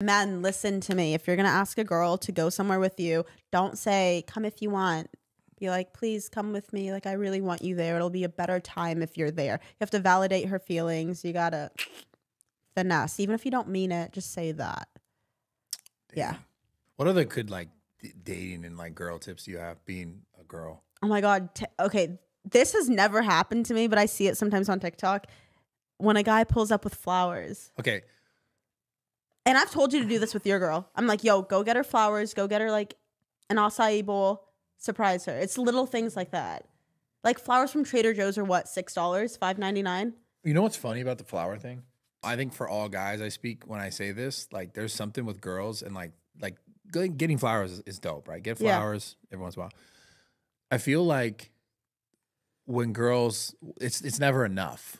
Men, listen to me. If you're gonna ask a girl to go somewhere with you, don't say "come if you want." Be like, "Please come with me. Like, I really want you there. It'll be a better time if you're there." You have to validate her feelings. You gotta finesse, even if you don't mean it. Just say that. Yeah. What other good like d- dating and like girl tips do you have being a girl? Oh my god. T- okay, this has never happened to me, but I see it sometimes on TikTok. When a guy pulls up with flowers, Okay, and I've told you to do this with your girl. I'm like, yo, go get her flowers. Go get her like an acai bowl. Surprise her. It's little things like that. Like flowers from Trader Joe's are what six dollars, five ninety nine. you know what's funny about the flower thing? I think for all guys I speak when I say this, like there's something with girls and like like getting flowers is, is dope, right? Get Yeah. flowers every once in a while. I feel like when girls, it's it's never enough.